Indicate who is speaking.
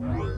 Speaker 1: Wow.